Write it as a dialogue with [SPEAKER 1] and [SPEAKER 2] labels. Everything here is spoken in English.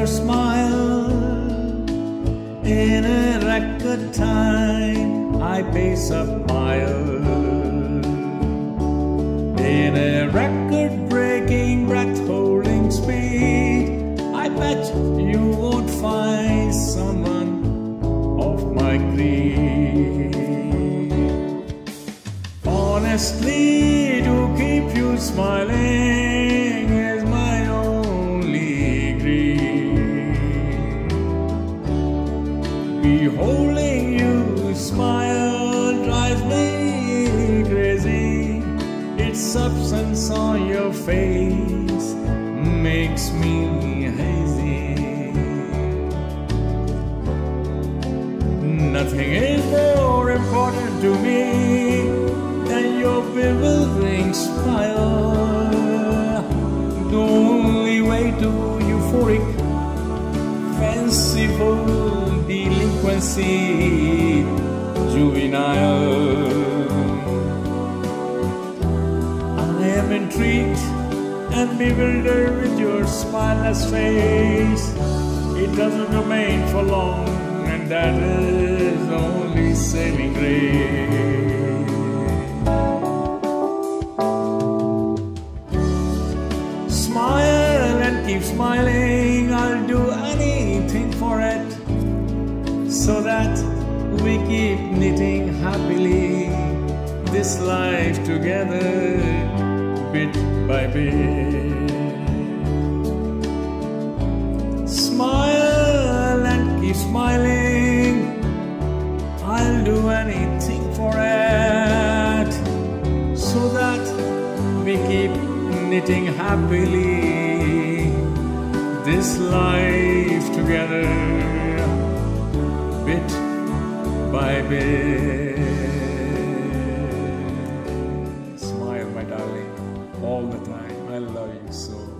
[SPEAKER 1] your smile. In a record time, I pace a mile. In a record breaking, breath holding speed, I bet you won't find someone of my greed. Honestly, to keep you smiling Beholding you smile drives me crazy. Its substance on your face makes me hazy. Nothing is more important to me than your bewildering smile. The only way to euphoric, fanciful delinquency, juvenile. I am intrigued and bewildered with your smileless face. It doesn't remain for long, and that is only saving grace. So that we keep knitting happily this life together bit by bit. Smile and keep smiling. I'll do anything for it so that we keep knitting happily this life together bit by bit. Smile, my darling, all the time. I love you so.